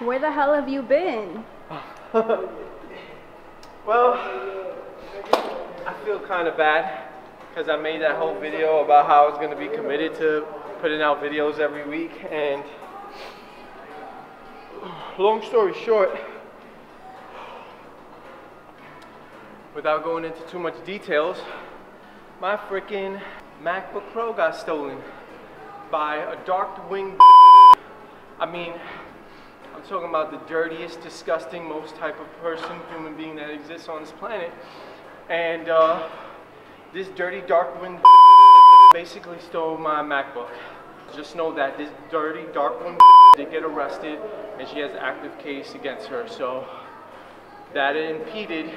Where the hell have you been? well, I feel kind of bad because I made that whole video about how I was going to be committed to putting out videos every week. And long story short, without going into too much details, my freaking MacBook Pro got stolen by a dark winged. I mean, talking about the dirtiest, disgusting, most type of person, human being that exists on this planet. And uh, this dirty, dark winged basically stole my MacBook. Just know that this dirty, dark winged did get arrested and she has an active case against her. So that impeded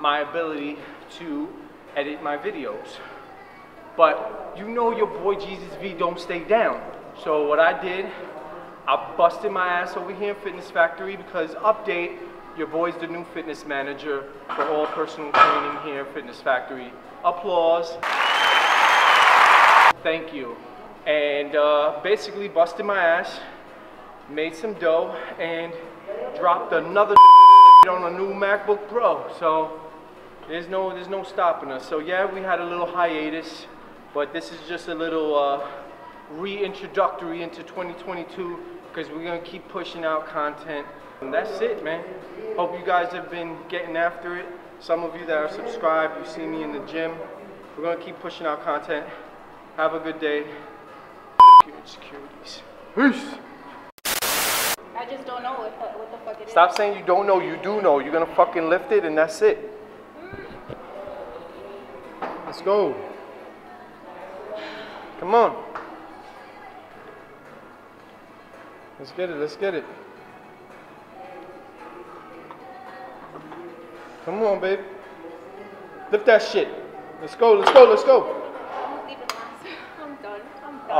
my ability to edit my videos. But you know your boy Gezus V don't stay down. So what I did, I busted my ass over here in Fitness Factory because update, your boy's the new fitness manager for all personal training here at Fitness Factory. Applause. Thank you. And uh, basically busted my ass, made some dough, and dropped another on a new MacBook Pro. So there's no, there's no stopping us. So yeah, we had a little hiatus, but this is just a little uh, reintroductory into 2022 because we're gonna keep pushing out content. And that's it, man. Hope you guys have been getting after it. Some of you that are subscribed, you see me in the gym. We're gonna keep pushing out content. Have a good day. Securities. Peace. I just don't know what the, what the fuck it is. Stop saying you don't know, you do know. You're gonna fucking lift it and that's it. Let's go. Come on. Let's get it, let's get it. Come on, babe. Lift that shit. Let's go, let's go, let's go. I'm leaving last. I'm done. I'm done.